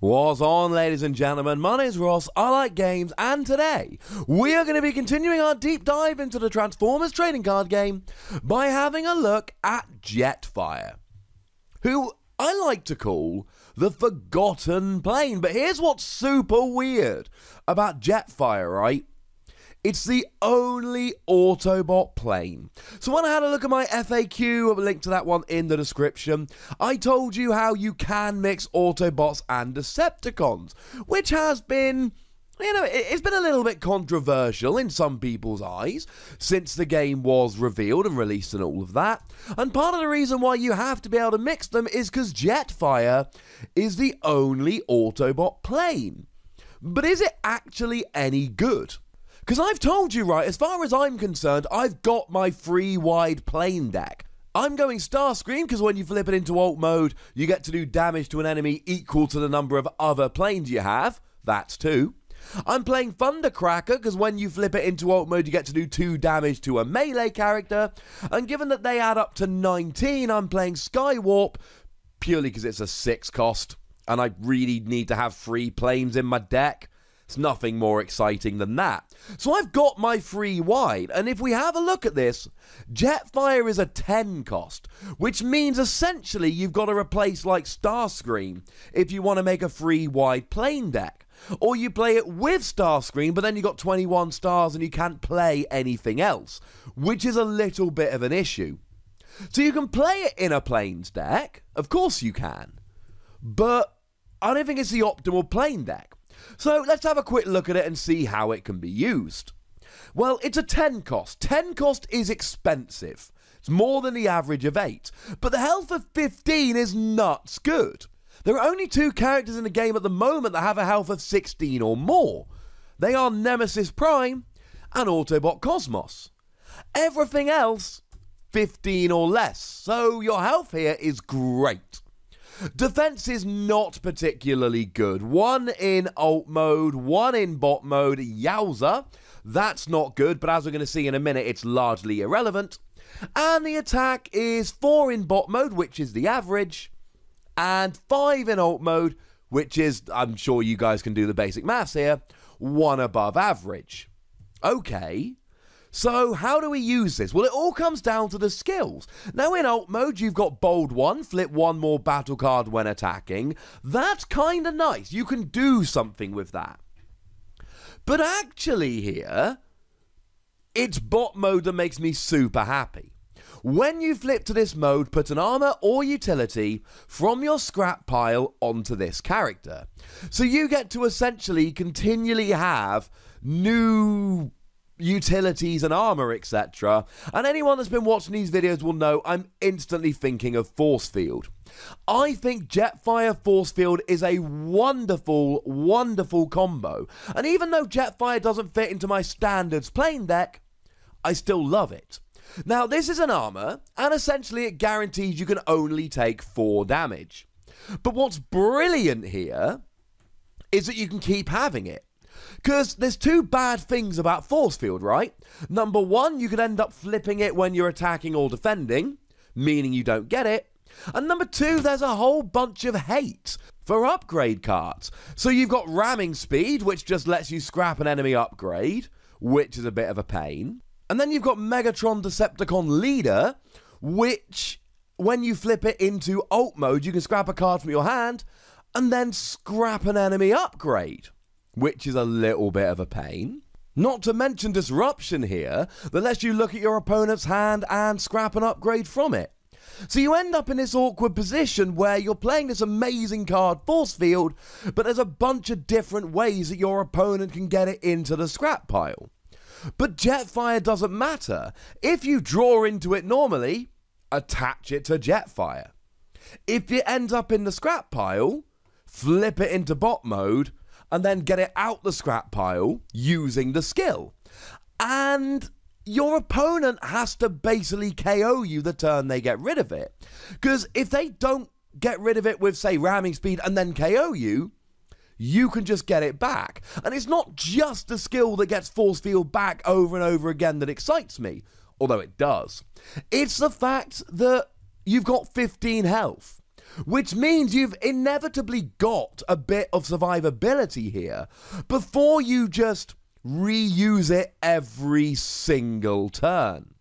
What's on, ladies and gentlemen? My name's Ross. I like games, and today we are going to be continuing our deep dive into the Transformers trading card game by having a look at Jetfire, who I like to call the Forgotten Plane. But here's what's super weird about Jetfire, right? It's the only Autobot plane. So when I had a look at my FAQ, I'll link to that one in the description, I told you how you can mix Autobots and Decepticons, which has been you know, it's been a little bit controversial in some people's eyes since the game was revealed and released and all of that. And part of the reason why you have to be able to mix them is because Jetfire is the only Autobot plane. But is it actually any good? Because I've told you, right, as far as I'm concerned, I've got my free wide plane deck. I'm going Starscream because when you flip it into alt mode, you get to do damage to an enemy equal to the number of other planes you have. That's two. I'm playing Thundercracker because when you flip it into alt mode, you get to do 2 damage to a melee character. And given that they add up to 19, I'm playing Skywarp purely because it's a 6 cost. And I really need to have free planes in my deck. It's nothing more exciting than that. So I've got my free wide, and if we have a look at this, Jetfire is a 10 cost, which means essentially you've got to replace like Starscream if you want to make a free wide plane deck. Or you play it with Starscream, but then you've got 21 stars and you can't play anything else, which is a little bit of an issue. So you can play it in a planes deck, of course you can, but I don't think it's the optimal plane deck. So let's have a quick look at it and see how it can be used. Well, it's a 10 cost. 10 cost is expensive. It's more than the average of 8. But the health of 15 is nuts good. There are only two characters in the game at the moment that have a health of 16 or more. They are Nemesis Prime and Autobot Cosmos. Everything else, 15 or less. So your health here is great. Defense is not particularly good. One in alt mode, one in bot mode. Yowza. That's not good, but as we're going to see in a minute, it's largely irrelevant. And the attack is 4 in bot mode, which is the average, and 5 in alt mode, which is, I'm sure you guys can do the basic maths here, 1 above average. Okay, so, how do we use this? Well, it all comes down to the skills. Now, in alt mode, you've got bold one, flip one more battle card when attacking. That's kind of nice. You can do something with that. But actually, here, it's bot mode that makes me super happy. When you flip to this mode, put an armor or utility from your scrap pile onto this character. So you get to essentially continually have new utilities and armor, etc. And anyone that's been watching these videos will know I'm instantly thinking of Force Field. I think Jetfire Force Field is a wonderful, wonderful combo. And even though Jetfire doesn't fit into my standards plane deck, I still love it. Now, this is an armor, and essentially it guarantees you can only take 4 damage. But what's brilliant here is that you can keep having it. Because there's two bad things about Force Field, right? Number one, you could end up flipping it when you're attacking or defending, meaning you don't get it. And number two, there's a whole bunch of hate for upgrade cards. So you've got ramming speed, which just lets you scrap an enemy upgrade, which is a bit of a pain. And then you've got Megatron Decepticon Leader, which, when you flip it into alt mode, you can scrap a card from your hand and then scrap an enemy upgrade which is a little bit of a pain. Not to mention disruption here that lets you look at your opponent's hand and scrap an upgrade from it. So you end up in this awkward position where you're playing this amazing card, Force Field, but there's a bunch of different ways that your opponent can get it into the scrap pile. But Jetfire doesn't matter. If you draw into it normally, attach it to Jetfire. If it ends up in the scrap pile, flip it into bot mode and then get it out the scrap pile using the skill. And your opponent has to basically KO you the turn they get rid of it. Because if they don't get rid of it with, say, ramming speed and then KO you, you can just get it back. And it's not just the skill that gets force field back over and over again that excites me, although it does. It's the fact that you've got 15 health. Which means you've inevitably got a bit of survivability here before you just reuse it every single turn.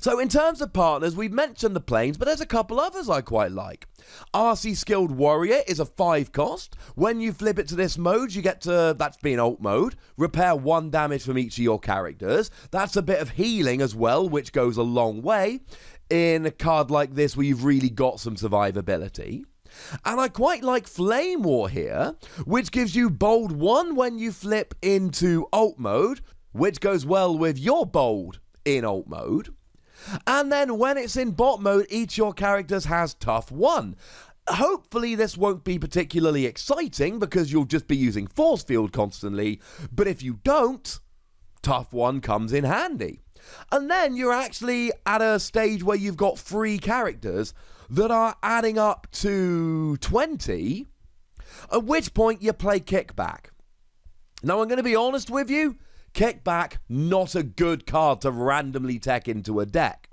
So, in terms of partners, we've mentioned the planes, but there's a couple others I quite like. Arcee Skilled Warrior is a 5 cost. When you flip it to this mode, you get to, that's being alt mode, repair 1 damage from each of your characters. That's a bit of healing as well, which goes a long way in a card like this where you've really got some survivability. And I quite like Flamewar here, which gives you bold 1 when you flip into alt mode, which goes well with your bold in alt mode. And then when it's in bot mode, each of your characters has tough one. Hopefully, this won't be particularly exciting because you'll just be using force field constantly, but if you don't, tough one comes in handy. And then you're actually at a stage where you've got three characters that are adding up to 20, at which point you play kickback. Now, I'm going to be honest with you Kickback, not a good card to randomly tech into a deck.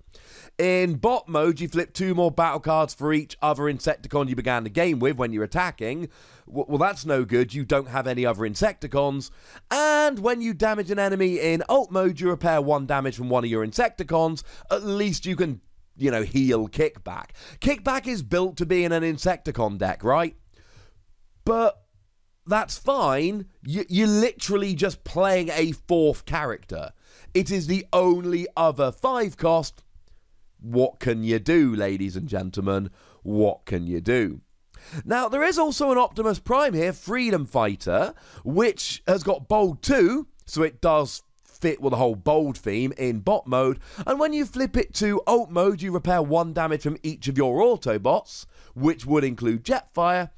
In bot mode, you flip two more battle cards for each other Insecticon you began the game with when you're attacking. Well, that's no good. You don't have any other Insecticons. And when you damage an enemy in alt mode, you repair one damage from one of your Insecticons. At least you can, you know, heal Kickback. Kickback is built to be in an Insecticon deck, right? But that's fine. You, you're literally just playing a fourth character. It is the only other five cost. What can you do, ladies and gentlemen? What can you do? Now, there is also an Optimus Prime here, Freedom Fighter, which has got Bold too, so it does fit with the whole bold theme in bot mode. And when you flip it to alt mode, you repair one damage from each of your Autobots, which would include Jetfire.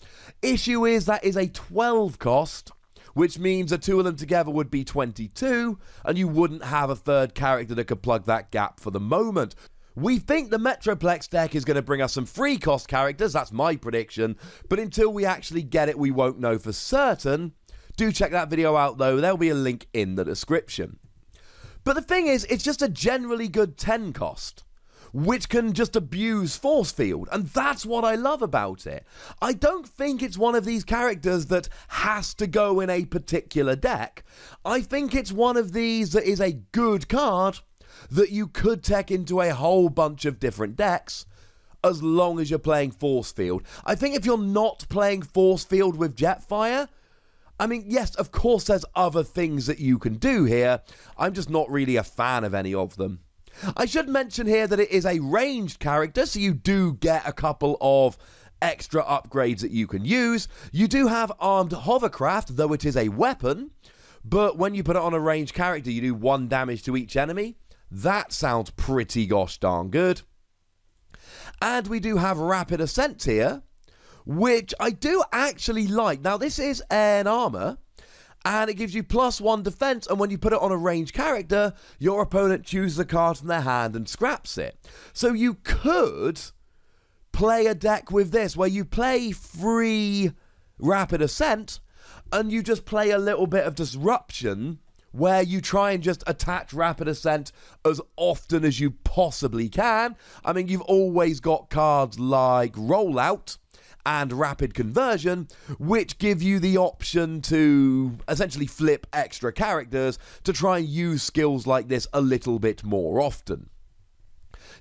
Issue is that is a 12 cost, which means the two of them together would be 22, and you wouldn't have a third character that could plug that gap for the moment. We think the Metroplex deck is going to bring us some free cost characters, that's my prediction, but until we actually get it, we won't know for certain. Do check that video out though, there'll be a link in the description. But the thing is, it's just a generally good 10 cost which can just abuse force field and that's what i love about it i don't think it's one of these characters that has to go in a particular deck i think it's one of these that is a good card that you could tech into a whole bunch of different decks as long as you're playing force field i think if you're not playing force field with jetfire I mean, yes, of course, there's other things that you can do here. I'm just not really a fan of any of them. I should mention here that it is a ranged character, so you do get a couple of extra upgrades that you can use. You do have armed hovercraft, though it is a weapon, but when you put it on a ranged character, you do one damage to each enemy. That sounds pretty gosh darn good. And we do have rapid ascent here, which I do actually like. Now, this is an armor, and it gives you plus one defense. And when you put it on a ranged character, your opponent chooses a card from their hand and scraps it. So you could play a deck with this where you play free rapid ascent and you just play a little bit of disruption where you try and just attach rapid ascent as often as you possibly can. I mean, you've always got cards like rollout and rapid conversion, which give you the option to essentially flip extra characters to try and use skills like this a little bit more often.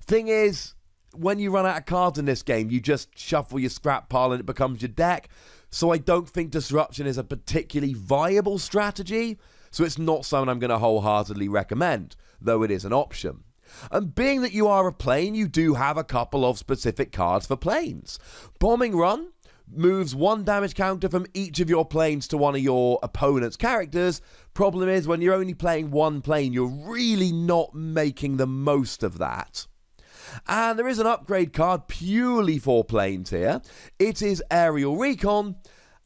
Thing is, when you run out of cards in this game, you just shuffle your scrap pile and it becomes your deck. So I don't think disruption is a particularly viable strategy. So it's not something I'm going to wholeheartedly recommend, though it is an option. And being that you are a plane, you do have a couple of specific cards for planes. Bombing Run moves one damage counter from each of your planes to one of your opponent's characters. Problem is, when you're only playing one plane, you're really not making the most of that. And there is an upgrade card purely for planes here. It is Aerial Recon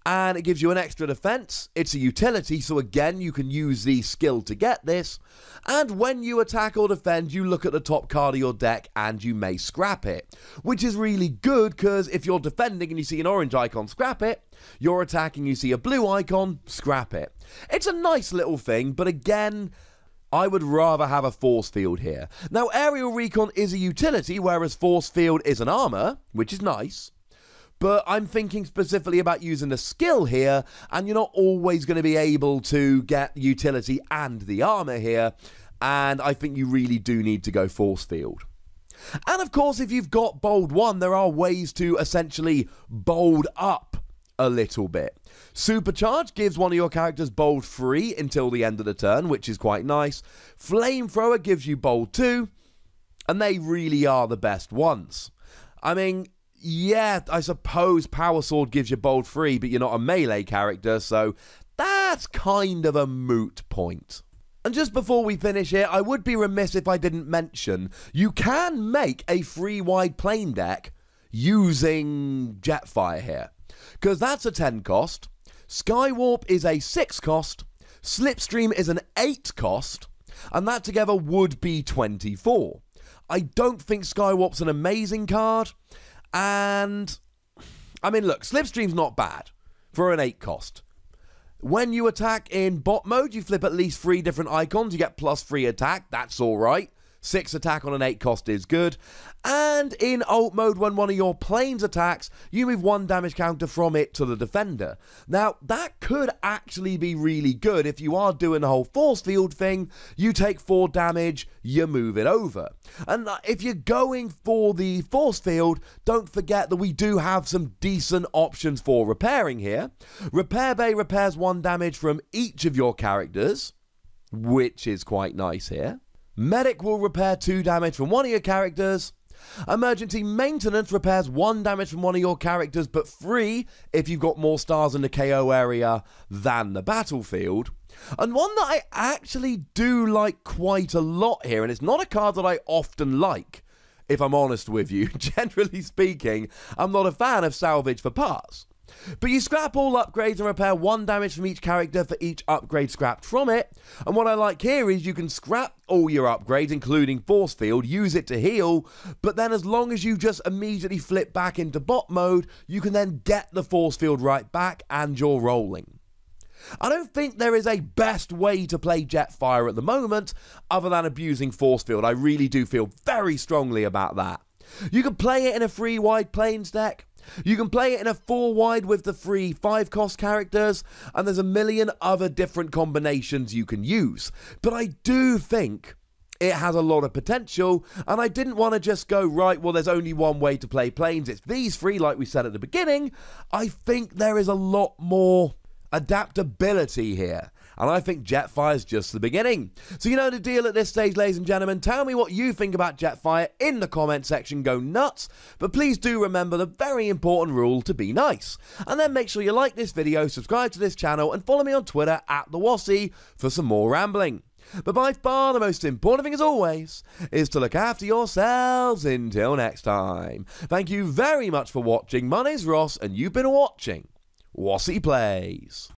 and it gives you an extra defense. It's a utility, so again, you can use the skill to get this. And when you attack or defend, you look at the top card of your deck and you may scrap it, which is really good because if you're defending and you see an orange icon, scrap it. You're attacking, you see a blue icon, scrap it. It's a nice little thing, but again, I would rather have a force field here. Now, aerial recon is a utility, whereas force field is an armor, which is nice. But I'm thinking specifically about using a skill here, and you're not always going to be able to get utility and the armor here, and I think you really do need to go force field. And of course, if you've got bold 1, there are ways to essentially bold up a little bit. Supercharge gives one of your characters bold 3 until the end of the turn, which is quite nice. Flamethrower gives you bold 2, and they really are the best ones. I mean, yeah, I suppose Power Sword gives you bold free, but you're not a melee character, so that's kind of a moot point. And just before we finish here, I would be remiss if I didn't mention you can make a free wide plane deck using Jetfire here. Because that's a 10 cost, Skywarp is a 6 cost, Slipstream is an 8 cost, and that together would be 24. I don't think Skywarp's an amazing card, and I mean, look, Slipstream's not bad for an 8 cost. When you attack in bot mode, you flip at least three different icons. You get plus three attack. That's all right. Six attack on an eight cost is good. And in alt mode, when one of your planes attacks, you move one damage counter from it to the defender. Now, that could actually be really good if you are doing the whole force field thing. You take four damage, you move it over. And uh, if you're going for the force field, don't forget that we do have some decent options for repairing here. Repair Bay repairs one damage from each of your characters, which is quite nice here. Medic will repair 2 damage from one of your characters. Emergency Maintenance repairs 1 damage from one of your characters, but 3 if you've got more stars in the KO area than the battlefield. And one that I actually do like quite a lot here, and it's not a card that I often like, if I'm honest with you. Generally speaking, I'm not a fan of salvage for parts. But you scrap all upgrades and repair one damage from each character for each upgrade scrapped from it. And what I like here is you can scrap all your upgrades, including Force Field, use it to heal, but then as long as you just immediately flip back into bot mode, you can then get the Force Field right back and you're rolling. I don't think there is a best way to play Jetfire at the moment other than abusing Force Field. I really do feel very strongly about that. You can play it in a free wide planes deck. You can play it in a 4 wide with the free 5 cost characters, and there's a million other different combinations you can use. But I do think it has a lot of potential, and I didn't want to just go, right, well, there's only one way to play planes. It's these three, like we said at the beginning. I think there is a lot more adaptability here. And I think Jetfire is just the beginning. So you know the deal at this stage, ladies and gentlemen. Tell me what you think about Jetfire in the comment section. Go nuts. But please do remember the very important rule to be nice. And then make sure you like this video, subscribe to this channel, and follow me on Twitter at the Wossy for some more rambling. But by far the most important thing, as always, is to look after yourselves until next time. Thank you very much for watching. My name's Ross, and you've been watching Wossy Plays.